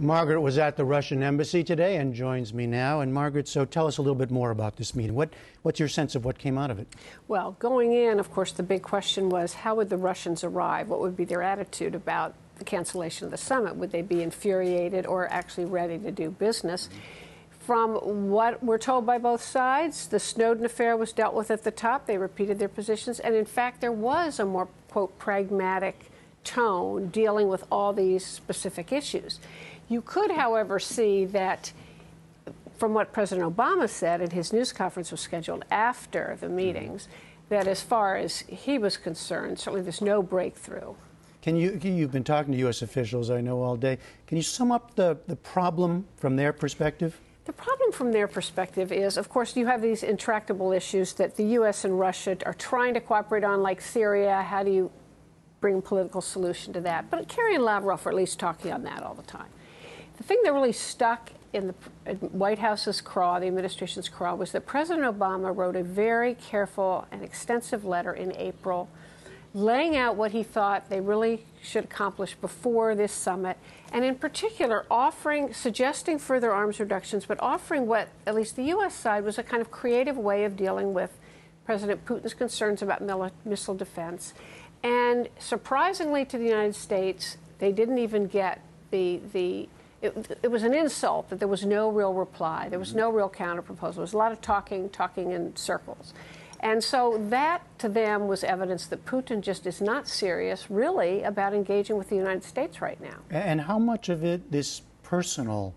Margaret was at the Russian embassy today and joins me now. And Margaret, so tell us a little bit more about this meeting. What, what's your sense of what came out of it? Well, going in, of course, the big question was how would the Russians arrive? What would be their attitude about the cancellation of the summit? Would they be infuriated or actually ready to do business? From what we're told by both sides, the Snowden affair was dealt with at the top. They repeated their positions. And in fact, there was a more, quote, pragmatic tone dealing with all these specific issues. You could, however, see that from what President Obama said, at his news conference was scheduled after the mm-hmm. meetings, that as far as he was concerned, certainly there's no breakthrough. Can you, you've been talking to U.S. officials, I know, all day. Can you sum up the, the problem from their perspective? The problem from their perspective is, of course, you have these intractable issues that the U.S. and Russia are trying to cooperate on, like Syria. How do you bring a political solution to that? But Kerry and Lavrov are at least talking on that all the time. The thing that really stuck in the White House's craw, the administration's craw, was that President Obama wrote a very careful and extensive letter in April laying out what he thought they really should accomplish before this summit, and in particular, offering, suggesting further arms reductions, but offering what, at least the U.S. side, was a kind of creative way of dealing with President Putin's concerns about missile defense. And surprisingly to the United States, they didn't even get the, the it, it, was an insult that there was no real reply. There was no mm-hmm. real counterproposal. There was a lot of talking, talking in circles. And so that to them was evidence that Putin just is not serious, really, about engaging with the United States right now. And how much of it, this personal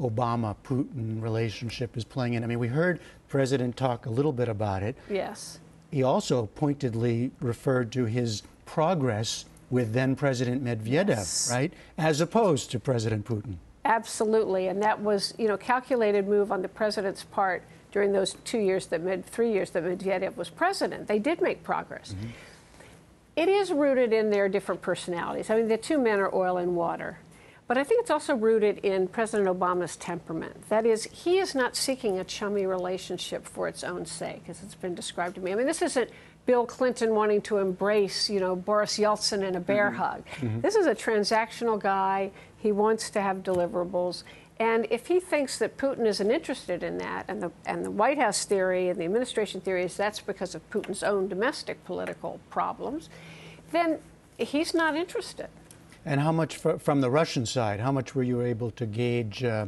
Obama Putin relationship, is playing in? I mean, we heard the president talk a little bit about it. Yes. He also pointedly referred to his progress with then President Medvedev, yes. right? As opposed to President Putin. Absolutely. And that was, you know, calculated move on the president's part during those two years that Med, three years that Medvedev was president. They did make progress. Mm-hmm. It is rooted in their different personalities. I mean, the two men are oil and water. But I think it's also rooted in President Obama's temperament. That is, he is not seeking a chummy relationship for its own sake, as it's been described to me. I mean, this isn't Bill Clinton wanting to embrace, you know, Boris Yeltsin in a bear mm-hmm. hug. Mm-hmm. This is a transactional guy. He wants to have deliverables. And if he thinks that Putin isn't interested in that, and the, and the White House theory and the administration theory is that's because of Putin's own domestic political problems, then he's not interested. And how much for, from the Russian side, how much were you able to gauge uh,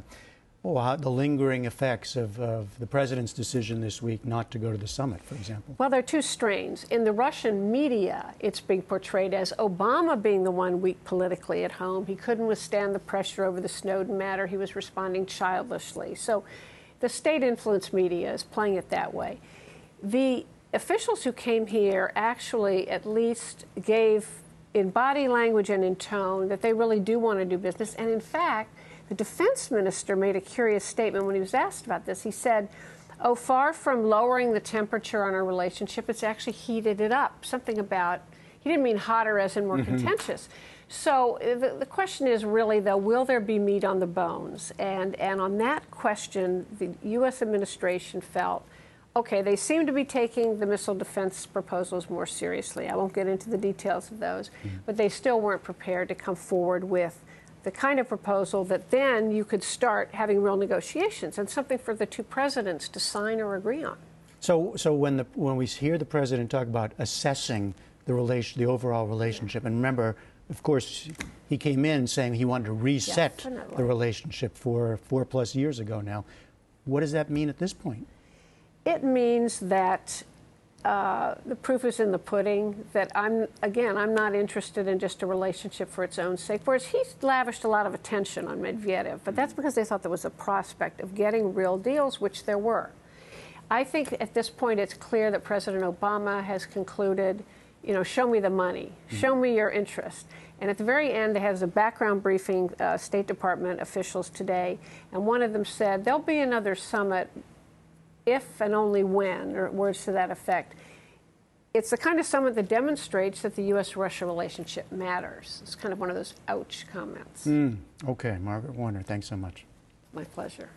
how, the lingering effects of, of, the president's decision this week not to go to the summit, for example? Well, there are two strains. In the Russian media, it's being portrayed as Obama being the one weak politically at home. He couldn't withstand the pressure over the Snowden matter. He was responding childishly. So the state influence media is playing it that way. The officials who came here actually at least gave in body language and in tone that they really do want to do business. And in fact, the defense minister made a curious statement when he was asked about this. He said, Oh, far from lowering the temperature on our relationship, it's actually heated it up. Something about, he didn't mean hotter as in more mm-hmm. contentious. So uh, the, the, question is really, though, will there be meat on the bones? And, and on that question, the U.S. administration felt, okay, they seem to be taking the missile defense proposals more seriously. I won't get into the details of those, mm-hmm. but they still weren't prepared to come forward with the kind of proposal that then you could start having real negotiations and something for the two presidents to sign or agree on. So, so when the when we hear the president talk about assessing the relation, the overall relationship, and remember, of course, he came in saying he wanted to reset the relationship for four plus years ago now. What does that mean at this point? It means that uh, the proof is in the pudding that I'm, again, I'm not interested in just a relationship for its own sake. Whereas he's lavished a lot of attention on Medvedev, but that's because they thought there was a prospect of getting real deals, which there were. I think at this point it's clear that President Obama has concluded, you know, show me the money, mm-hmm. show me your interest. And at the very end, they have a background briefing, uh, State Department officials today, and one of them said there'll be another summit if and only when, or words to that effect. It's the kind of summit that demonstrates that the U.S. Russia relationship matters. It's kind of one of those ouch comments. Mm, okay, Margaret Warner, thanks so much. My pleasure.